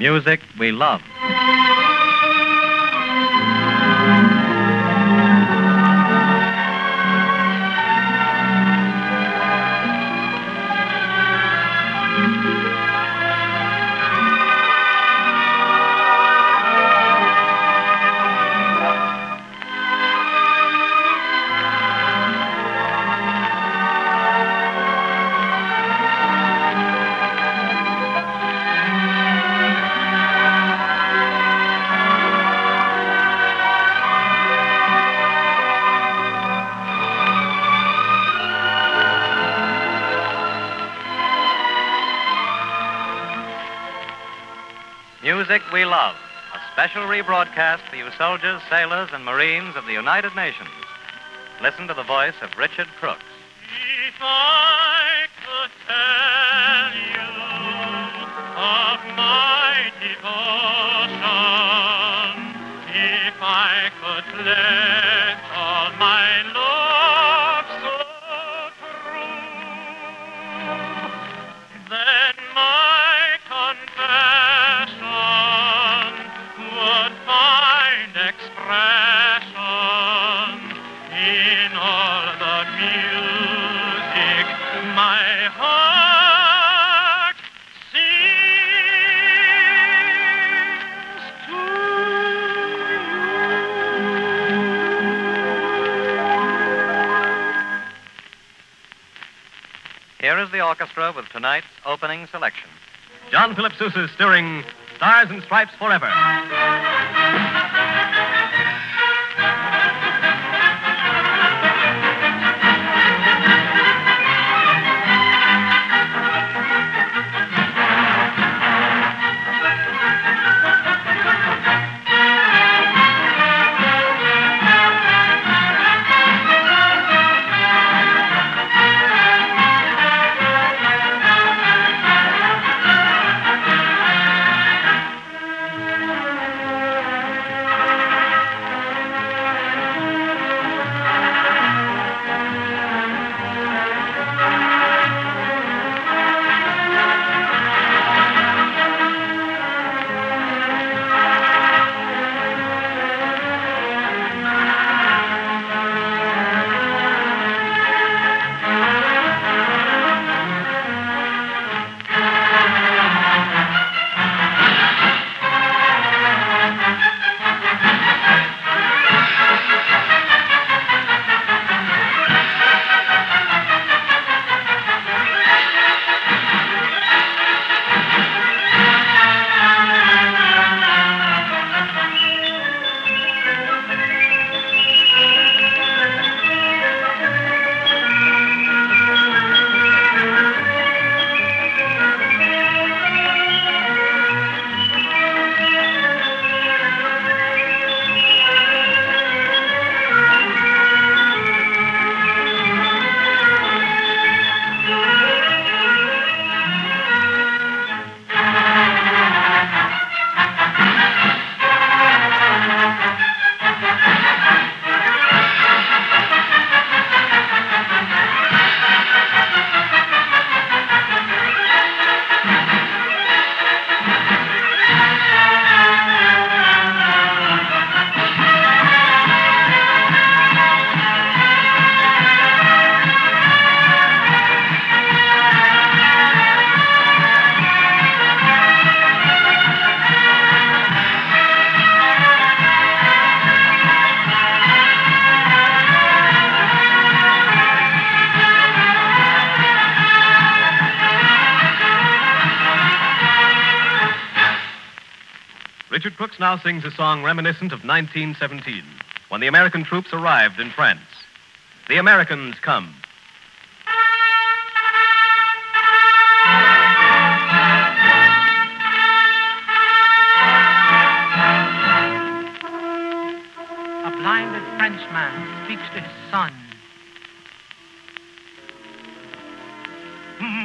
Music we love. We love. A special rebroadcast for you soldiers, sailors, and Marines of the United Nations. Listen to the voice of Richard Crooks. If I could tell Here is the orchestra with tonight's opening selection. John Philip Sousa's stirring Stars and Stripes Forever. Now sings a song reminiscent of 1917, when the American troops arrived in France. The Americans come. A blinded Frenchman speaks to his son.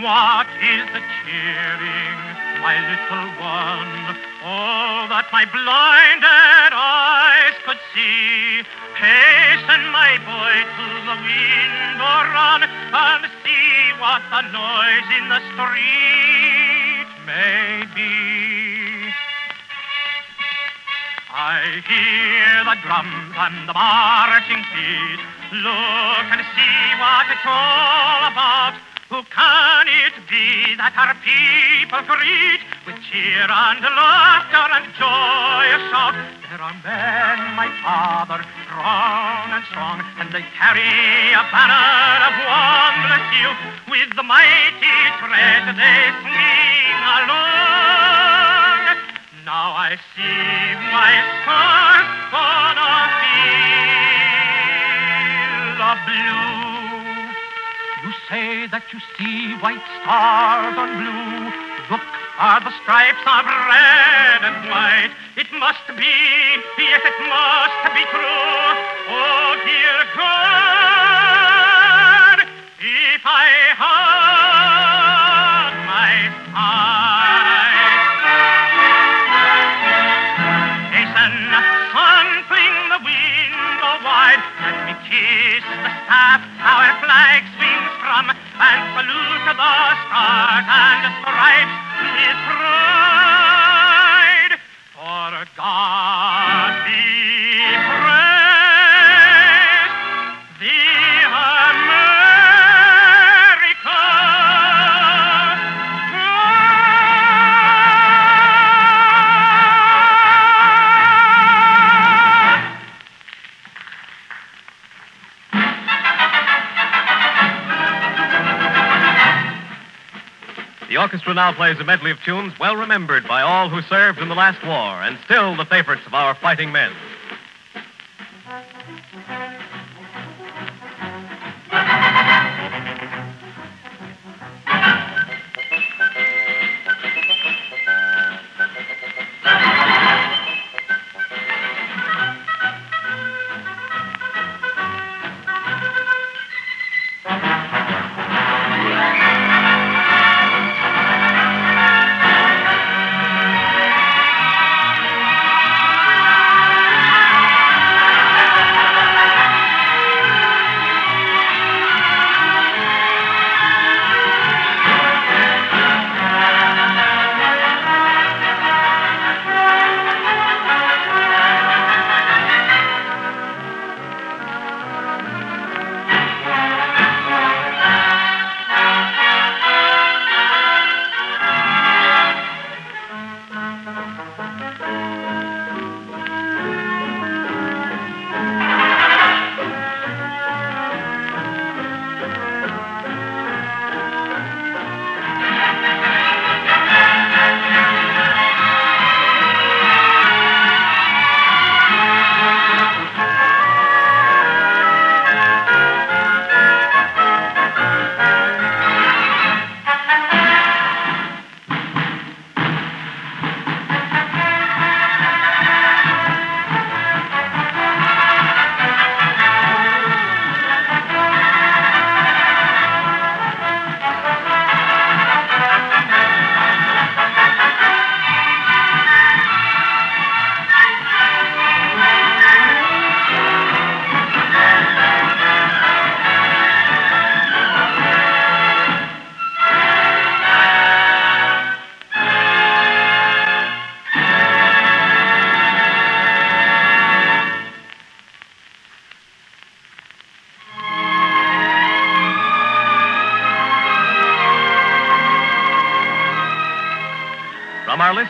What is the cheering, my little one? All that my blinded eyes could see. Hasten, my boy, to the window run and see what the noise in the street may be. I hear the drums and the marching feet. Look and see what it's all about. Who can it be that our people greet with cheer and laughter and joyous shout? There are men, my father, strong and strong, and they carry a banner of one bless you. With the mighty tread they swing along. Now I see my scars on a field of blue. Say that you see white stars on blue. Look, are the stripes of red and white. It must be, yes, it must be true. Oh, dear God, if I had my sight. Hasten, son, fling the window oh, wide. Let me kiss the staff our flag swings from and salute the stars and stripes with pride. Orchestra now plays a medley of tunes well remembered by all who served in the last war and still the favorites of our fighting men.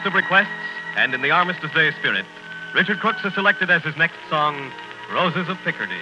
Of requests, and in the Armistice Day spirit, Richard Crooks has selected as his next song, Roses of Picardy.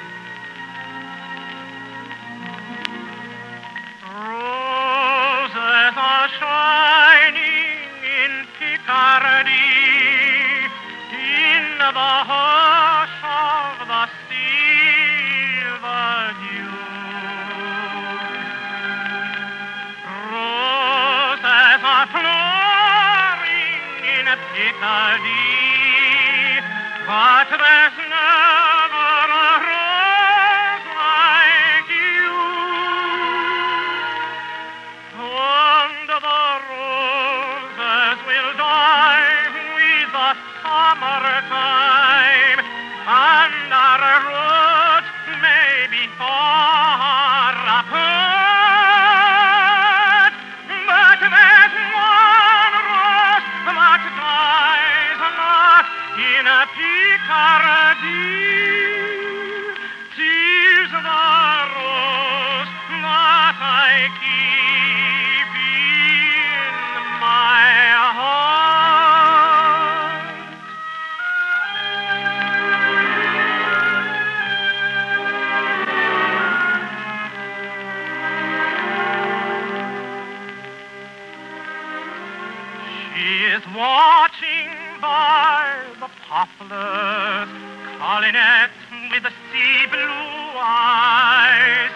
Calling it with the sea blue eyes.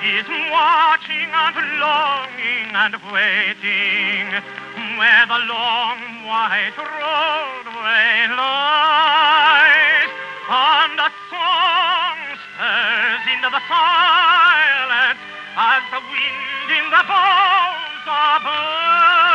She's watching and longing and waiting where the long white roadway lies. And a song stirs into the silence as the wind in the boughs above.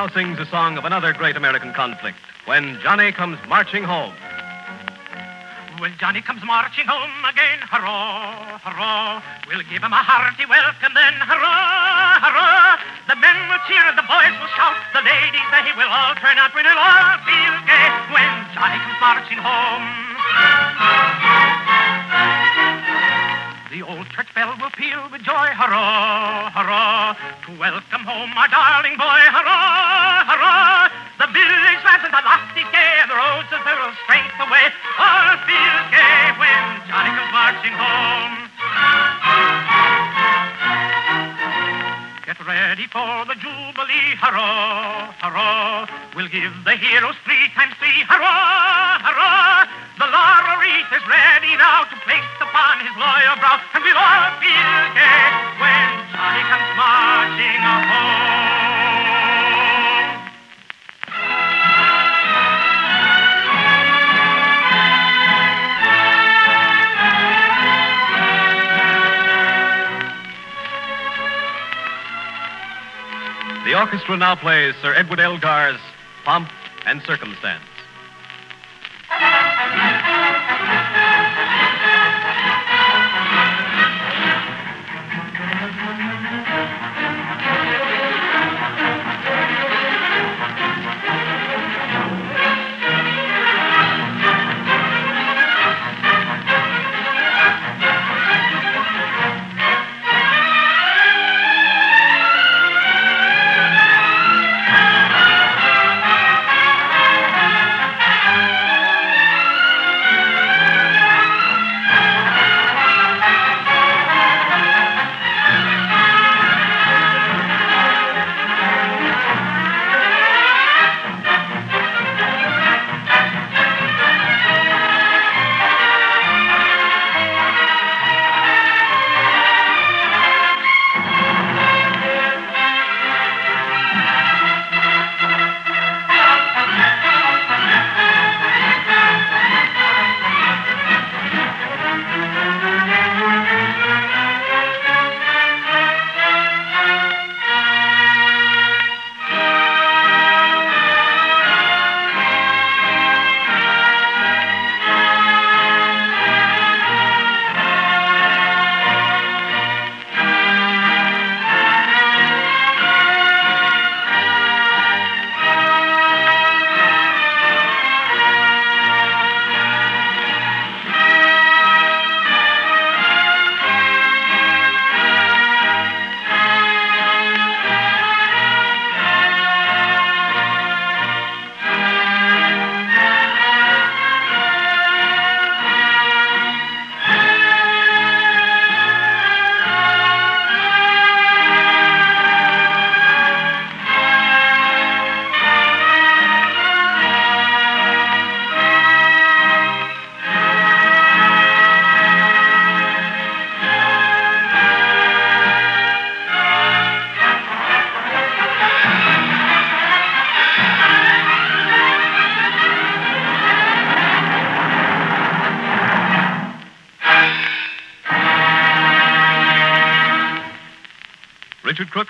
Now sings a song of another great American conflict, When Johnny Comes Marching Home. When Johnny comes marching home again, hurrah, hurrah, we'll give him a hearty welcome then, hurrah, hurrah. The men will cheer and the boys will shout, the ladies they will all turn out, we'll all feel gay when Johnny comes marching home. Old church bell will peal with joy, hurrah, hurrah, to welcome home our darling boy, hurrah, hurrah. The village lads and the lofty gay, and the roads of their strength away, all feel gay when Johnny comes marching home. Get ready for the Jubilee, hurrah, hurrah. We'll give the heroes three times three, hurrah, hurrah. The laurel wreath is ready now to place upon his loyal brow, and we'll all feel gay when Johnny comes marching home. The orchestra now plays Sir Edward Elgar's Pomp and Circumstance.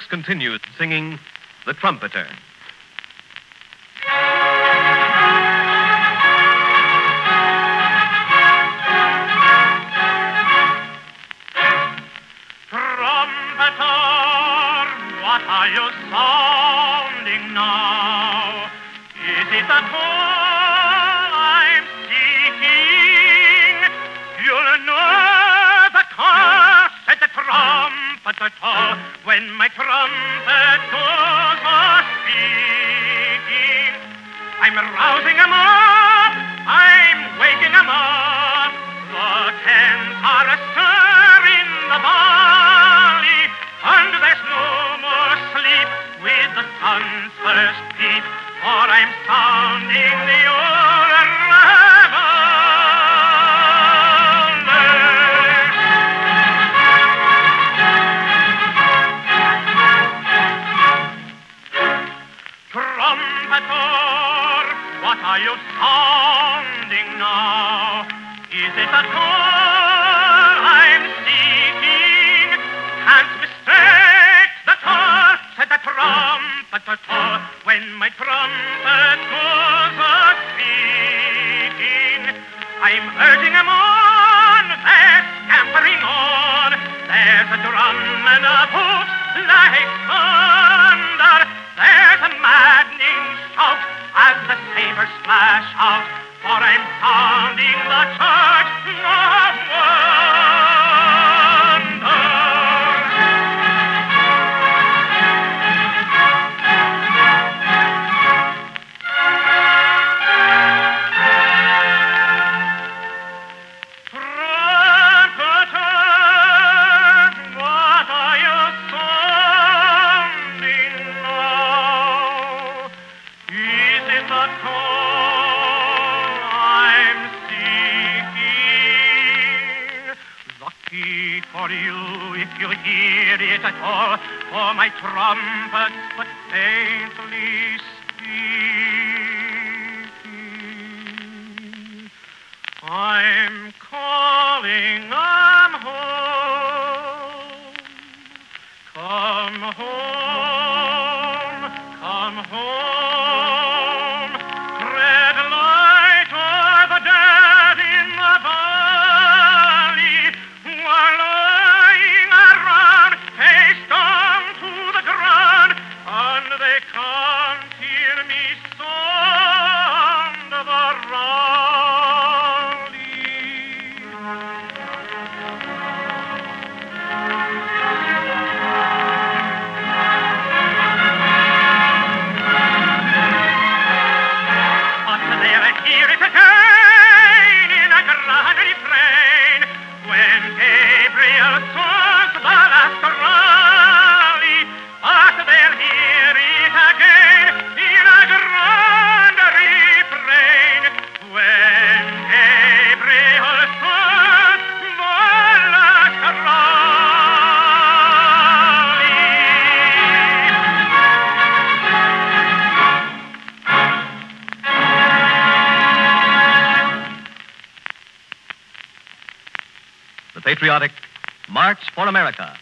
Richard Crooks continues singing The Trumpeter. Trumpeter, what are when my trumpet goes a speaking. I'm rousing 'em up, I'm waking 'em up. The tents are astir in the valley, and there's no more sleep with the sun's first peep, for I'm sounding the are you sounding now? Is it the call I'm seeking? Can't mistake the call, said the trumpeter tall, when my trumpet goes a speaking. I'm urging 'em on, they're scampering on. There's a drum and a hoofs like thunder. The sabers flash out. For I'm sounding the church hear it at all, for my trumpet but faintly speaking. I'm calling 'em home. Come home, patriotic March for America.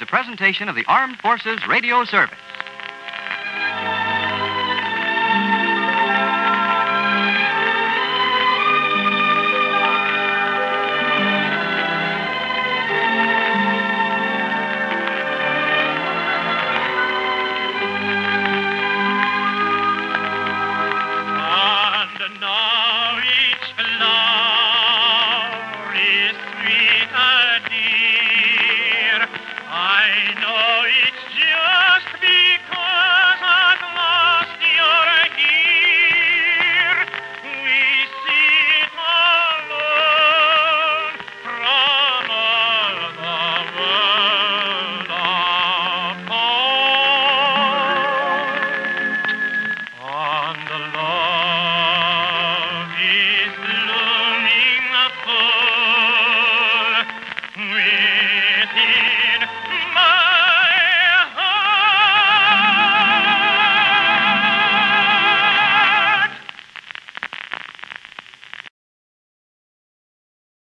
A presentation of the Armed Forces Radio Service.